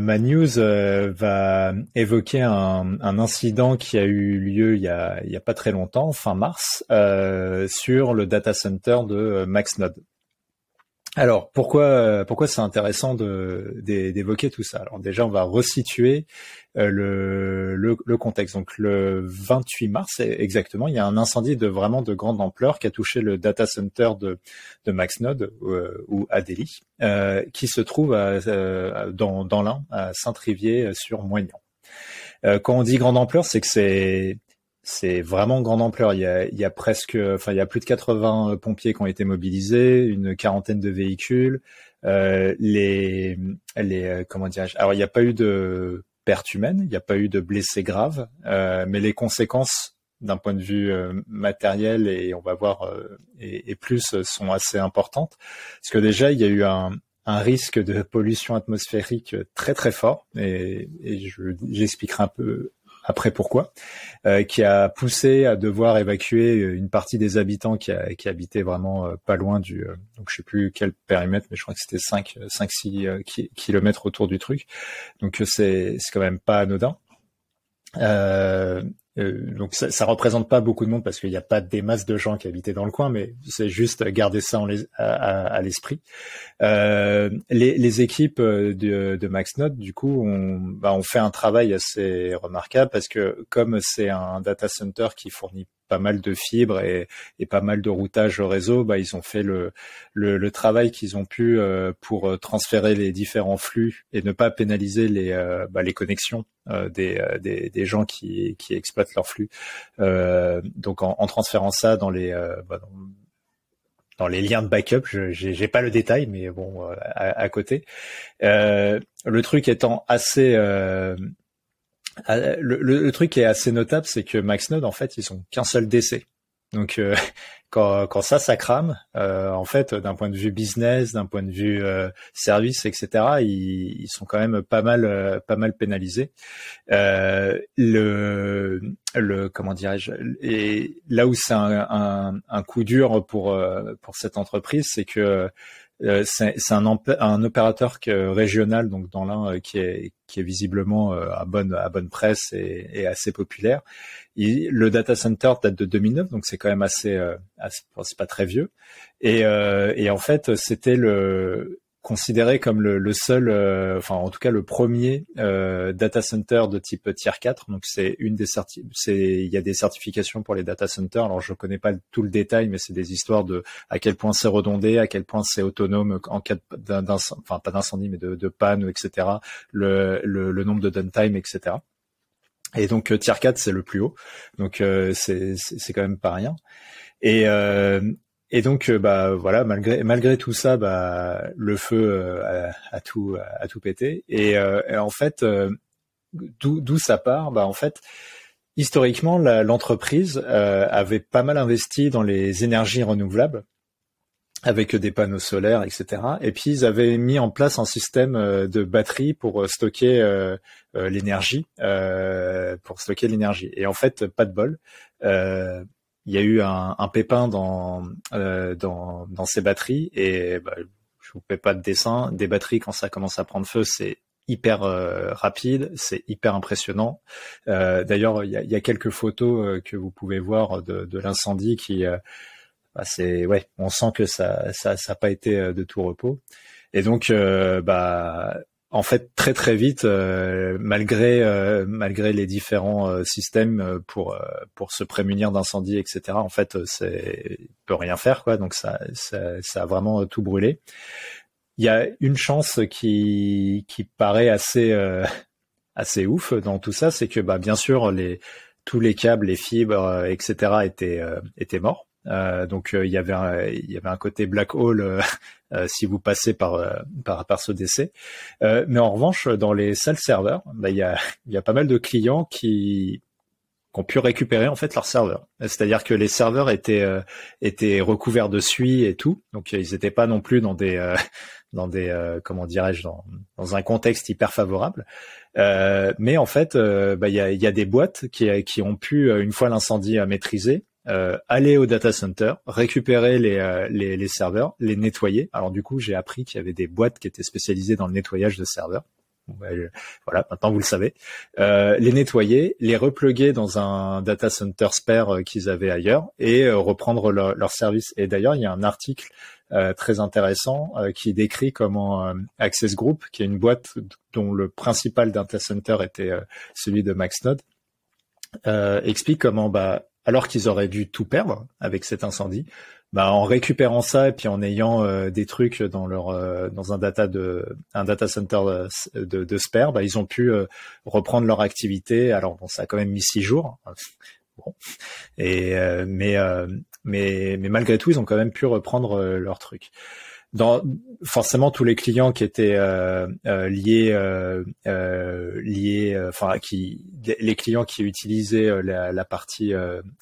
Ma news euh, va évoquer un, incident qui a eu lieu il y a, pas très longtemps, fin mars, euh, sur le data center de MaxNode. Alors pourquoi pourquoi c'est intéressant d'évoquer tout ça? Alors déjà on va resituer euh, le, le, contexte. Donc le 28 mars exactement, il y a un incendie de vraiment de grande ampleur qui a touché le data center de de Maxnode euh, ou Adélie, euh, qui se trouve à, dans dans l'Ain à Saint-Trivier sur Moignan. quand on dit grande ampleur, c'est que c'est c'est vraiment grande ampleur. Il y, a, il y a presque, enfin, il y a plus de 80 pompiers qui ont été mobilisés, une quarantaine de véhicules. Euh, les, les, euh, comment dirais-je? Alors, il n'y a pas eu de perte humaine, il n'y a pas eu de blessés graves, euh, mais les conséquences d'un point de vue euh, matériel et on va voir euh, et, et, plus sont assez importantes. Parce que déjà, il y a eu un, un risque de pollution atmosphérique très très fort et, et j'expliquerai un peu après pourquoi, euh, qui a poussé à devoir évacuer une partie des habitants qui, a, habitaient vraiment euh, pas loin du, euh, donc je sais plus quel périmètre, mais je crois que c'était 5, 5, 6 kilomètres autour du truc. Donc c'est c'est quand même pas anodin. Euh, euh, donc ça, ça représente pas beaucoup de monde parce qu'il n'y a pas des masses de gens qui habitaient dans le coin, mais c'est juste garder ça en les, à, l'esprit. Euh, les, les, équipes euh, de, de MaxNode, du coup, ont, bah, on fait un travail assez remarquable parce que comme c'est un data center qui fournit pas mal de fibres et, pas mal de routage au réseau, bah, ils ont fait le, travail qu'ils ont pu euh, pour transférer les différents flux et ne pas pénaliser les, euh, bah, connexions euh, des, gens qui, exploitent leur flux. donc en, transférant ça dans les bah, dans, les liens de backup, je j'ai pas le détail, mais bon, à, côté. Euh, le truc étant assez euh, ah, le, le, truc qui est assez notable, c'est que Maxnode, en fait, ils ont qu'un seul décès. Donc euh, quand, quand ça, ça crame, euh, en fait, d'un point de vue business, d'un point de vue euh, service, etc., ils, ils, sont quand même pas mal, pas mal pénalisés. le, le, comment dirais-je Et là où c'est un, un, un, coup dur pour pour cette entreprise, c'est que euh, c'est un, un, opérateur que, régional donc dans l'un euh, qui est qui est visiblement euh, à bonne à bonne presse et, et assez populaire. le data center date de 2009 donc c'est quand même assez, assez c'est pas très vieux et, et en fait c'était le considéré comme le, le seul, euh, enfin en tout cas le premier euh, data center de type tier 4. Donc c'est une des c'est il y a des certifications pour les data centers. Alors je connais pas tout le détail, mais c'est des histoires de à quel point c'est redondé, à quel point c'est autonome en cas d'un, enfin pas d'incendie mais de, de panne, etc. Le, le, le nombre de downtime, etc. Et donc euh, tier 4 c'est le plus haut. Donc euh, c'est quand même pas rien. Et, euh, et donc, euh, bah voilà, malgré malgré tout ça, bah le feu euh, a, tout a tout pété. Et, euh, en fait, d'où ça part? Bah en fait, historiquement, l'entreprise avait pas mal investi dans les énergies renouvelables avec des panneaux solaires, etc. Et puis ils avaient mis en place un système de batterie pour stocker l'énergie, pour stocker l'énergie. Et en fait, pas de bol il y a eu un, un pépin dans, euh, dans, dans ces batteries et bah, je vous fais pas de dessin. Des batteries quand ça commence à prendre feu, c'est hyper euh, rapide, c'est hyper impressionnant. Euh, D'ailleurs, il y a, y a, quelques photos euh, que vous pouvez voir de, de l'incendie qui, euh, bah, c'est ouais, on sent que ça ça ça pas été de tout repos. Et donc, bah en fait très très vite euh, malgré euh, malgré les différents euh, systèmes pour pour se prémunir d'incendie etc en fait c'est peut rien faire quoi. Donc ça, ça, ça a vraiment tout brûlé. Il y a une chance qui qui paraît assez assez ouf dans tout ça c'est que bah bien sûr les tous les câbles les fibres etc étaient étaient morts euh, donc euh, il y avait un, il y avait un côté black hole euh, si vous passez par, par, par ce décès. mais en revanche, dans les salles serveurs, bah, il y a il y a pas mal de clients qui qui ont pu récupérer en fait leurs serveurs. C'est-à-dire que les serveurs étaient étaient recouverts de suie et tout, donc ils n'étaient pas non plus dans des dans des comment dirais-je dans, dans un contexte hyper favorable. mais en fait, bah, il y, a, y a des boîtes qui qui ont pu une fois l'incendie maîtrisé euh, aller au data center, récupérer les, euh, les, les, serveurs, les nettoyer. Alors du coup, j'ai appris qu'il y avait des boîtes qui étaient spécialisées dans le nettoyage de serveurs. voilà, maintenant vous le savez. les nettoyer, les repluguer dans un data center spare qu'ils avaient ailleurs et reprendre leur, leur service. Et d'ailleurs, il y a un article très intéressant qui décrit comment Access Group, qui est une boîte dont le principal data center était celui de Maxnode, explique comment bah alors qu'ils auraient dû tout perdre avec cet incendie, bah, en récupérant ça et puis en ayant euh, des trucs dans leur euh, dans un data de un data center de, de, spare, bah, ils ont pu euh, reprendre leur activité. Alors bon, ça a quand même mis six jours. Bon. Et mais mais mais malgré tout, ils ont quand même pu reprendre leur truc dans forcément tous les clients qui étaient euh, euh, liés euh, liés enfin qui les clients qui utilisaient la, la partie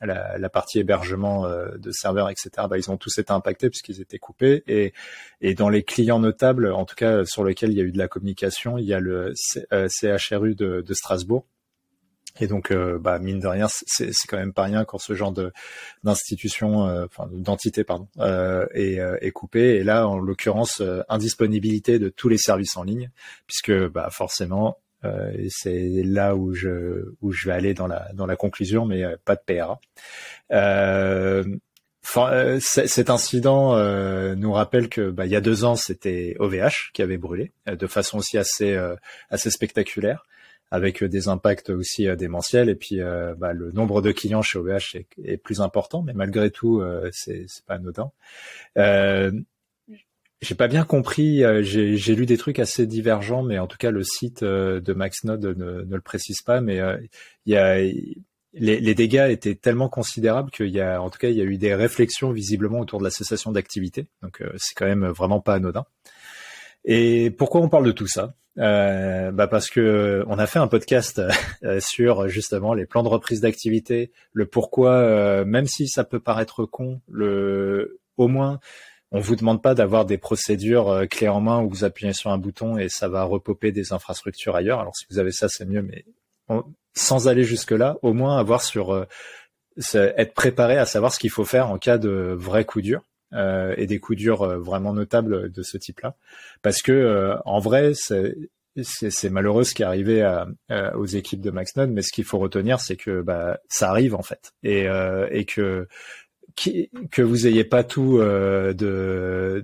la, la, partie hébergement de serveurs etc bah, ils ont tous été impactés puisqu'ils étaient coupés. Et et dans les clients notables en tout cas sur lesquels il y a eu de la communication il y a le CHRU de, de Strasbourg et donc, euh, bah, mine de rien, c'est quand même pas rien quand ce genre de d'institution, euh, enfin d'entité, pardon, euh, est, est, coupé. Et là, en l'occurrence, indisponibilité de tous les services en ligne, puisque bah, forcément, c'est là où je où je vais aller dans la dans la conclusion, mais pas de PRA. cet incident nous rappelle que bah, il y a deux ans, c'était OVH qui avait brûlé de façon aussi assez assez spectaculaire avec euh, des impacts aussi euh, démentiels. Et puis, euh, bah, le nombre de clients chez OVH est, plus important, mais malgré tout, c'est pas anodin. J'ai pas bien compris. J'ai lu des trucs assez divergents, mais en tout cas, le site de Maxnode ne, ne le précise pas. Mais il y a les, les, dégâts étaient tellement considérables qu'il y a, en tout cas, il y a eu des réflexions visiblement autour de la cessation d'activité. Donc, c'est quand même vraiment pas anodin. Et pourquoi on parle de tout ça? Euh, bah parce que euh, on a fait un podcast euh, sur justement les plans de reprise d'activité, le pourquoi, euh, même si ça peut paraître con, le au moins on vous demande pas d'avoir des procédures clés en main où vous appuyez sur un bouton et ça va repoper des infrastructures ailleurs. Alors si vous avez ça, c'est mieux, mais sans aller jusque là, au moins avoir sur être préparé à savoir ce qu'il faut faire en cas de vrai coup dur. Euh, et des coups durs euh, vraiment notables de ce type-là. Parce que euh, en vrai, c'est malheureux ce qui est arrivé à, aux équipes de Maxnode, mais ce qu'il faut retenir, c'est que bah, ça arrive en fait, et, et que que vous ayez pas tout de,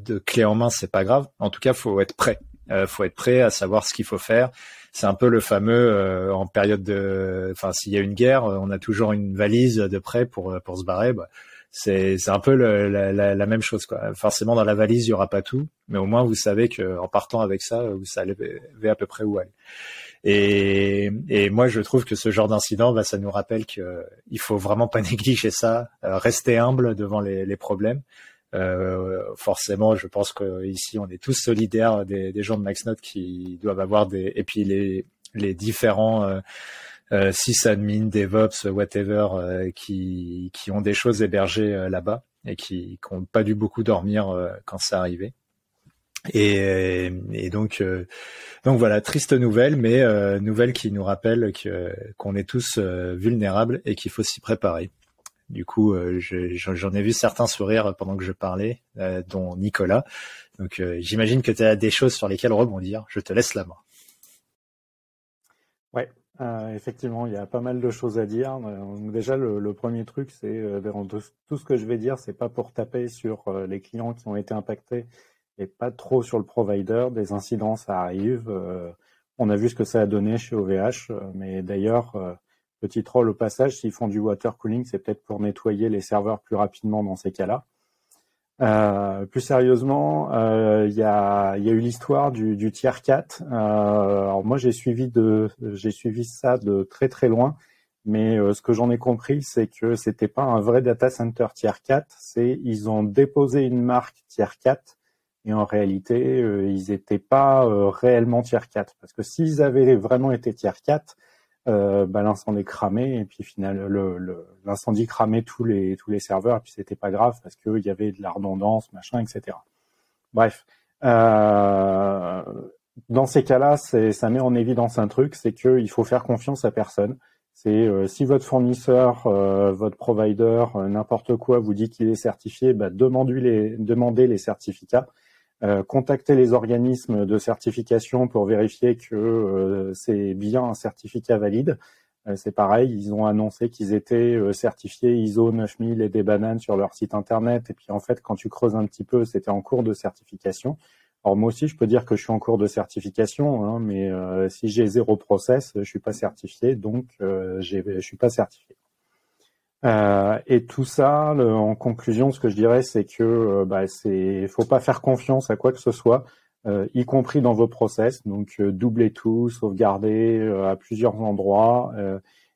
de clé en main, c'est pas grave. En tout cas, faut être prêt. Euh, faut être prêt à savoir ce qu'il faut faire. C'est un peu le fameux en période de, enfin, s'il y a une guerre, on a toujours une valise de prêt pour pour se barrer. Bah, c'est un peu le, la, la, la, même chose quoi. Forcément dans la valise il y aura pas tout, mais au moins vous savez que en partant avec ça vous savez à peu près où aller. Et, et moi je trouve que ce genre d'incident, bah, ça nous rappelle que il faut vraiment pas négliger ça, euh, rester humble devant les, les problèmes. Euh, forcément, je pense que ici on est tous solidaires des, des gens de MaxNote qui doivent avoir des et puis les les différents euh, euh, sysadmin, DevOps, whatever, euh, qui, qui ont des choses hébergées euh, là-bas et qui n'ont pas dû beaucoup dormir quand ça arrivait. Et, et donc, donc voilà, triste nouvelle, mais nouvelle qui nous rappelle que qu'on est tous vulnérables et qu'il faut s'y préparer. Du coup, j'en ai vu certains sourire pendant que je parlais, dont Nicolas. Donc, j'imagine que tu as des choses sur lesquelles rebondir. Je te laisse la main. Ouais, euh, effectivement, il y a pas mal de choses à dire. déjà, le, premier truc, c'est euh, tout ce que je vais dire, c'est pas pour taper sur euh, les clients qui ont été impactés et pas trop sur le provider. Des incidents, ça arrive. on a vu ce que ça a donné chez OVH, mais d'ailleurs, petit troll au passage, s'ils font du water cooling, c'est peut-être pour nettoyer les serveurs plus rapidement dans ces cas-là. Euh, plus sérieusement, euh, il y, a, y, a, eu l'histoire du, du tier 4. Euh, alors moi, j'ai suivi suivi ça de très très loin, mais euh, ce que j'en ai compris, c'est que c'était pas un vrai data center tier 4. C'est ils ont déposé une marque tier 4 et en réalité, euh, ils n'étaient pas réellement tier 4 parce que s'ils avaient vraiment été tier 4 euh, bah, l'incendie cramé et puis finalement le, l'incendie cramait tous les tous les serveurs et puis c'était pas grave parce qu'il y avait de la redondance machin etc bref euh, dans ces cas-là ça met en évidence un truc c'est que il faut faire confiance à personne. C'est euh, si votre fournisseur euh, votre provider n'importe quoi vous dit qu'il est certifié bah, demandez les demandez les certificats contacter les organismes de certification pour vérifier que c'est bien un certificat valide. c'est pareil, ils ont annoncé qu'ils étaient certifiés ISO 9000 et des bananes sur leur site internet. Et puis en fait, quand tu creuses un petit peu, c'était en cours de certification. Alors moi aussi, je peux dire que je suis en cours de certification, hein, mais euh, si j'ai zéro process, je suis pas certifié, donc euh, je suis pas certifié. Euh, et tout ça, en conclusion, ce que je dirais, c'est que euh, bah, c'est, faut pas faire confiance à quoi que ce soit, euh, y compris dans vos process. Donc doubler tout, sauvegarder à plusieurs endroits.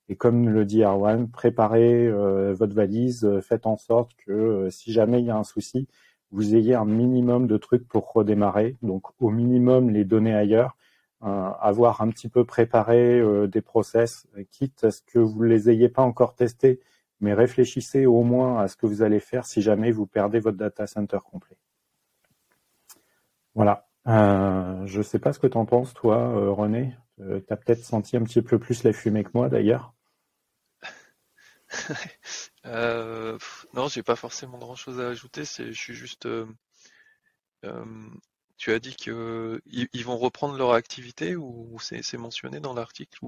et comme le dit Arwan, préparez votre valise, faites en sorte que si jamais il y a un souci, vous ayez un minimum de trucs pour redémarrer. Donc au minimum les données ailleurs, euh, avoir un petit peu préparé euh, des process, quitte à ce que vous ne les ayez pas encore testés, mais réfléchissez au moins à ce que vous allez faire si jamais vous perdez votre data center complet. Voilà. Euh, je ne sais pas ce que tu en penses, toi, René. tu as peut-être senti un petit peu plus la fumée que moi, d'ailleurs. Euh, non, j'ai pas forcément grand chose à ajouter. Je suis juste. Euh, euh, tu as dit que ils, vont reprendre leur activité ou c'est, mentionné dans l'article.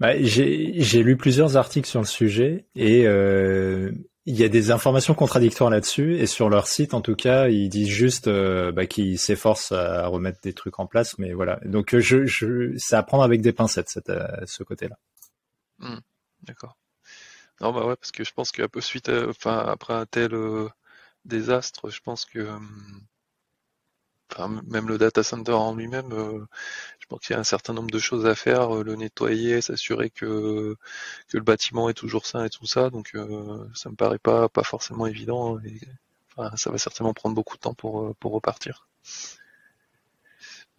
Bah, j'ai, lu plusieurs articles sur le sujet et il y a des informations contradictoires là-dessus et sur leur site en tout cas ils disent juste bah, qu'ils s'efforcent à remettre des trucs en place mais voilà donc je, je c'est à prendre avec des pincettes cette, ce côté-là. Mmh, d'accord. Non, bah ouais, parce que je pense qu'après après un tel euh, désastre, je pense que, enfin même le data center en lui-même, euh, pense qu'il y a un certain nombre de choses à faire, euh, le nettoyer, s'assurer que que le bâtiment est toujours sain et tout ça, donc ça me paraît pas pas forcément évident. Enfin, ça va certainement prendre beaucoup de temps pour pour repartir.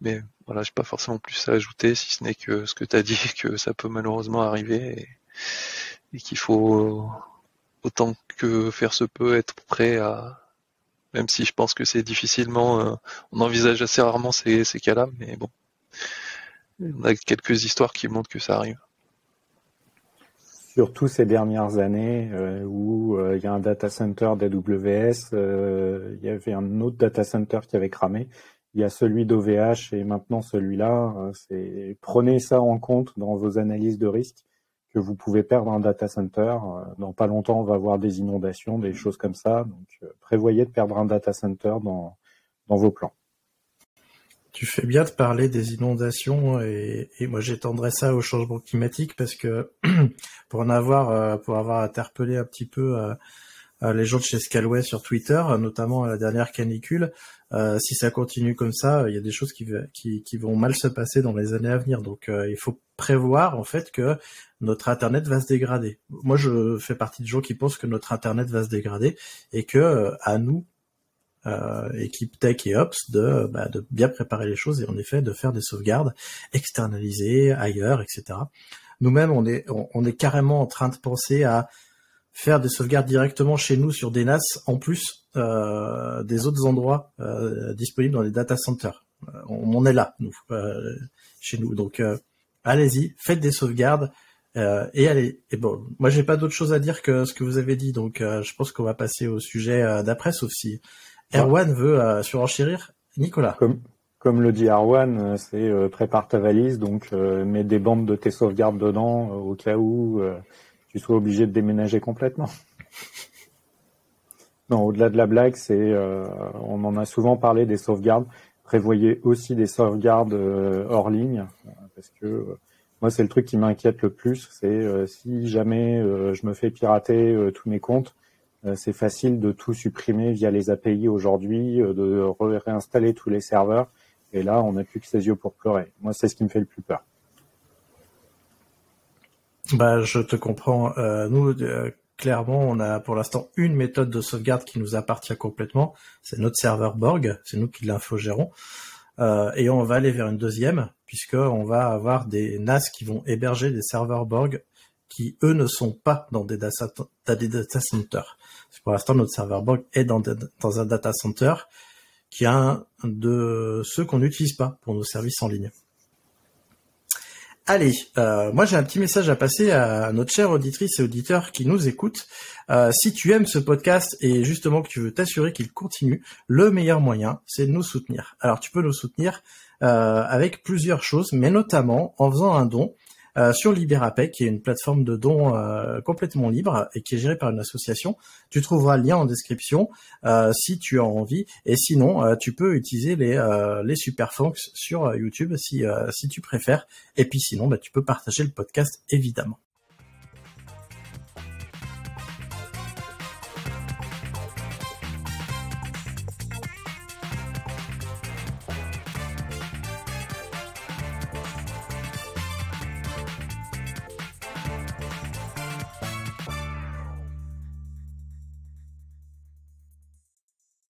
Mais voilà, j'ai pas forcément plus à ajouter, si ce n'est que ce que tu as dit, que ça peut malheureusement arriver. Et, et qu'il faut autant que faire se peut être prêt à même si je pense que c'est difficilement euh, on envisage assez rarement ces, ces cas-là mais bon on a quelques histoires qui montrent que ça arrive surtout ces dernières années euh, où euh, il y a un data center d'AWS, il y avait un autre data center qui avait cramé, il y a celui d'OVH et maintenant celui-là. prenez ça en compte dans vos analyses de risque vous pouvez perdre un data center. Euh, dans pas longtemps, on va avoir des inondations, des choses comme ça. Donc, euh, prévoyez de perdre un data center dans, dans vos plans. Tu fais bien de parler des inondations et, moi j'étendrai ça au changement climatique parce que pour en avoir, euh, pour avoir interpellé un petit peu les gens de chez Scalway sur Twitter, notamment à la dernière canicule, si ça continue comme ça, il y a des choses qui, qui, qui, vont mal se passer dans les années à venir. Donc il faut prévoir en fait que notre internet va se dégrader. Moi, je fais partie des gens qui pensent que notre internet va se dégrader et que euh, à nous, euh, équipe tech et ops, de, bah, de bien préparer les choses et en effet de faire des sauvegardes externalisées ailleurs, etc. Nous-mêmes, on est on, est carrément en train de penser à faire des sauvegardes directement chez nous sur des NAS en plus euh, des autres endroits euh, disponibles dans les data centers. Euh, on, on est là, nous, chez nous. Donc allez-y, faites des sauvegardes euh, et allez. Et bon, moi j'ai pas d'autre chose à dire que ce que vous avez dit, donc euh, je pense qu'on va passer au sujet euh, d'après, sauf si Erwan veut surenchérir. Nicolas. Comme, comme le dit Erwan, c'est prépare ta valise, donc mets des bandes de tes sauvegardes dedans au cas où tu sois obligé de déménager complètement. Non, au-delà de la blague, c'est on en a souvent parlé des sauvegardes. Prévoyez aussi des sauvegardes hors ligne parce que euh, moi c'est le truc qui m'inquiète le plus, c'est euh, si jamais euh, je me fais pirater tous mes comptes, c'est facile de tout supprimer via les API aujourd'hui, de réinstaller tous les serveurs, et là on n'a plus que ses yeux pour pleurer. Moi c'est ce qui me fait le plus peur. Bah, je te comprends. nous, clairement, on a pour l'instant une méthode de sauvegarde qui nous appartient complètement. C'est notre serveur Borg. C'est nous qui l'infogérons. Euh, et on va aller vers une deuxième, puisqu'on va avoir des NAS qui vont héberger des serveurs Borg qui, eux, ne sont pas dans des data, centers. Pour l'instant, notre serveur Borg est dans, un data center qui est un de ceux qu'on n'utilise pas pour nos services en ligne. Allez, euh, moi j'ai un petit message à passer à notre chère auditrice et auditeur qui nous écoute. Euh, si tu aimes ce podcast et justement que tu veux t'assurer qu'il continue, le meilleur moyen, c'est de nous soutenir. Alors tu peux nous soutenir euh, avec plusieurs choses, mais notamment en faisant un don. Euh, sur Liberapay, qui est une plateforme de dons euh, complètement libre et qui est gérée par une association. Tu trouveras le lien en description euh, si tu as envie. Et sinon, tu peux utiliser les, les sur YouTube si, si tu préfères. Et puis sinon, bah, tu peux partager le podcast évidemment.